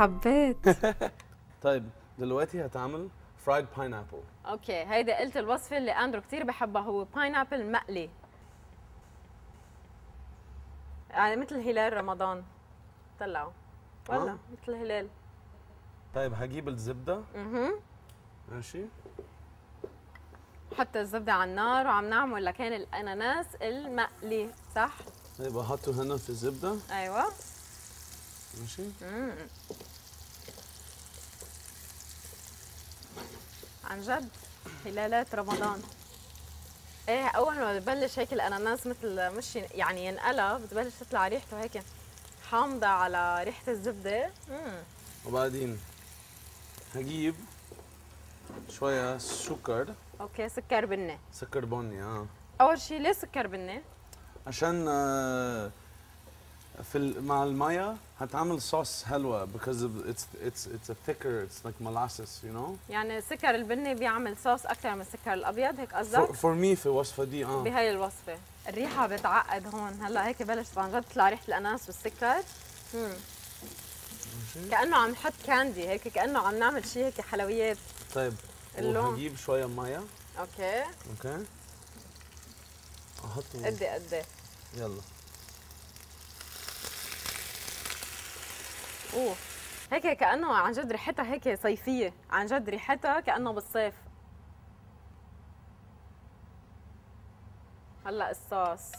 حبيت. طيب دلوقتي هتعمل fried pineapple okay هيدي قلت الوصفه اللي أندرو كثير بحبها هو pineapple مقلي. يعني مثل هلال رمضان. طلعوا. والله آه. مثل هلال طيب هجيب الزبدة. أها ماشي. حتى الزبدة على النار وعم نعمل لكان الأناناس المقلي صح؟ طيب احطه هنا في الزبدة. أيوه. ماشي. عن جد؟ هلالات رمضان. إيه أول ما ببلش هيك الأناناس مثل مش يعني ينقلى بتبلش تطلع ريحته هيك حامضة على ريحة الزبدة. مم. وبعدين هجيب شوية سكر. أوكي سكر بني. سكر بني آه. أول شيء ليه سكر بني؟ عشان آه، في مع المية هتعمل صوص حلوة because of it's it's it's a thicker it's like molasses you know? يعني السكر البني بيعمل صوص أكثر من السكر الأبيض هيك قصدك؟ For me في الوصفة دي آه. بهاي الوصفة. الريحة بتعقد هون. هلأ هيك بلشت عن جد تطلع ريحه الاناناس والسكر كأنه عم نحط كاندي هيك كأنه عم نعمل شيء هيك حلويات. طيب اللون. وهجيب شوية مية okay. okay. احطه قدي قدي. يلا. أوه. هيك كأنه عن جد ريحتها هيك صيفية. عن جد ريحتها كأنه بالصيف. هلأ الصوص.